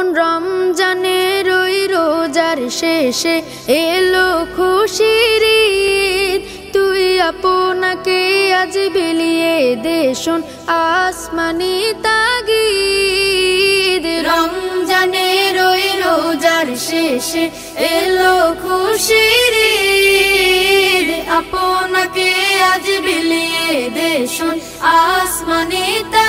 মন রমজানের ওই রোজার শেষে এলো খুশির। তুই আপনাকে আজ বিলিয়ে দেশন আসমানি তাগিদ রমজানের ওই রোজার শেষে এলো খুশির। আপনাকে আজ বিলিয়ে দেশন আসমানি তাগিদ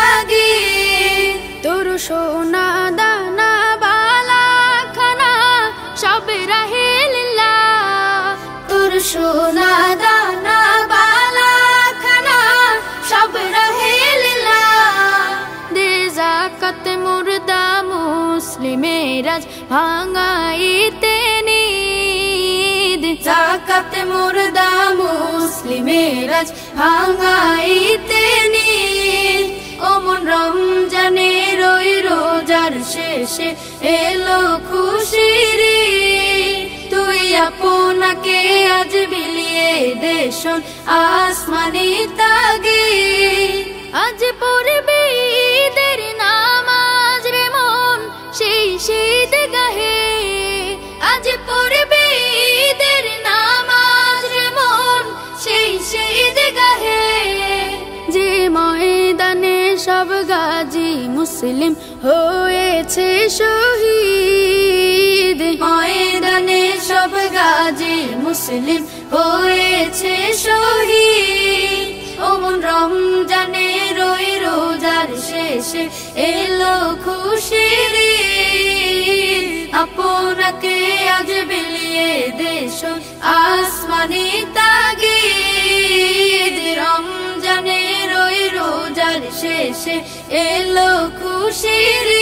আজ ভাঙাইতে নিদ। জাকাত মুর্দা মুসলিমের আজ ভাঙাইতে নিদ। ওমন রমজানের ওই রোজার শেষে এলো খুশির। তুই আপনাকে আজ বিলিয়ে দেশন আসমানি তাগে আজ সব গাজী মুসলিম হয়েছে শহীদ ময়দানে সব গাজী মুসলিম হয়েছে শহীদ ওমন রমজানে রই রোজার শেষে এলো খুশির। আপনাকে আজ বিলিয়ে দেশ আসমানি তাগিদ শেষে এলো খুশির।